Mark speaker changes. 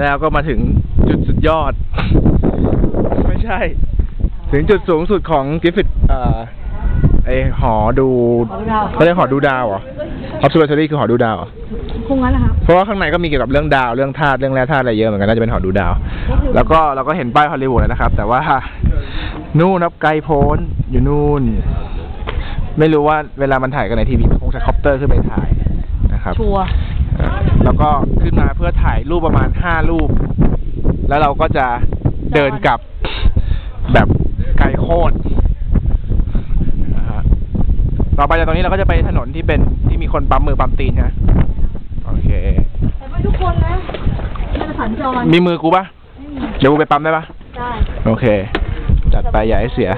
Speaker 1: แล้วก็มาถึงจุดสุดยอด ไม่ใช่ ถึงจุดสูงสุดของ Griffith เอ่อไอหอดูเขาเรียกหอดูดาวเหรอ observatory คือหอดูดาวเหรอ
Speaker 2: คงงั้นแหละครับ
Speaker 1: เพราะว่าข้างในก็มีเกี่ยวกับเรื่องดาวเรื่องธาตุเรื่องแร่ธาตุอะไรเยอะเหมือนกันน่าจะเป็นหอดูดาว แล้วก็เราก็เห็นป้ายฮอลลีวูดแล้วนะครับ แต่ว่านู่นนับไกลโพ้นอยู่นู่น ไม่รู้ว่าเวลามันถ่ายกันในทีวีมันคงจะคอปเตอร์ขึ้นไปถ่ายนะครับ
Speaker 2: ชัวร์
Speaker 1: อ่า แล้วก็ขึ้นมาเพื่อถ่ายรูปประมาณห้ารูป แล้วเราก็จะเดินกลับแบบไกลโคตรนะฮะต่อไปจากตรงนี้เราก็จะไปถนนที่เป็นที่มีคนปั๊มมือปั๊มตีนนะโอเค
Speaker 2: แต่ไปทุกคนนะมันจะสัญจร
Speaker 1: มีมือกูปะเดี๋ยวกูไปปั๊มได้ปะ
Speaker 2: ได้
Speaker 1: โอเค จัดไปอย่าให้เสีย